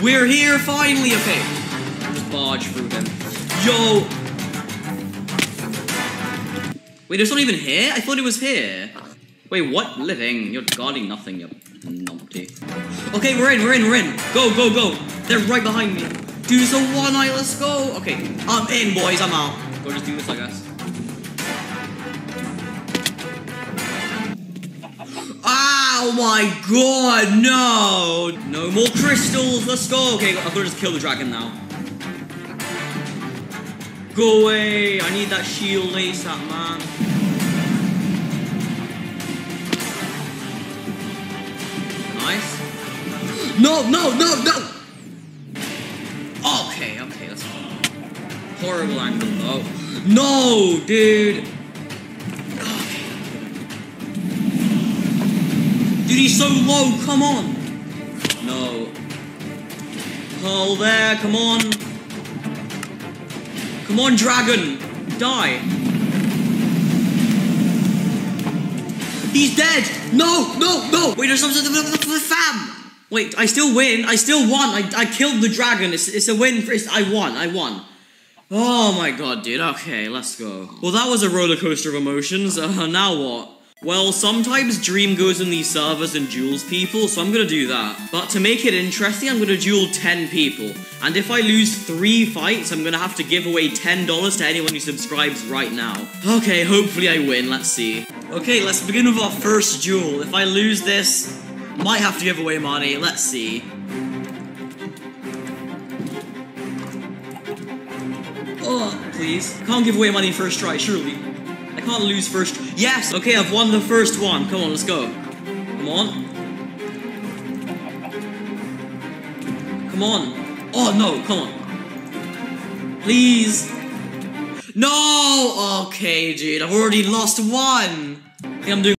We're here finally. Okay. Just barge through them. Yo. Wait, it's not even here? I thought it was here. Wait, what? Living. You're guarding nothing, you numpty. Okay, we're in, we're in, we're in. Go, go, go. They're right behind me. Dude, it's a one eye, let's go. Okay, I'm in, boys, I'm out. Go just do this, I guess. Oh my god, no! No more crystals, let's go! Okay, I'm gonna just kill the dragon now. Go away! I need that shield ASAP, man. Nice. No, no, no, no! Okay, okay, go. Horrible angle, though. No, dude! Dude, he's so low, come on! No. Oh, there, come on! Come on, dragon! Die! He's dead! No, no, no! Wait, there's something fam! Wait, I still win. I still won. I, I killed the dragon. It's, it's a win. For, I won. I won. Oh my god, dude. Okay, let's go. Well, that was a roller coaster of emotions. Uh, now what? Well, sometimes Dream goes in these servers and duels people, so I'm gonna do that. But to make it interesting, I'm gonna duel 10 people. And if I lose 3 fights, I'm gonna have to give away $10 to anyone who subscribes right now. Okay, hopefully I win, let's see. Okay, let's begin with our first duel. If I lose this, might have to give away money, let's see. Oh, please. Can't give away money first try, surely. I can't lose first. Yes! Okay, I've won the first one. Come on, let's go. Come on. Come on. Oh, no, come on. Please. No! Okay, dude, I've already lost one. I think I'm doing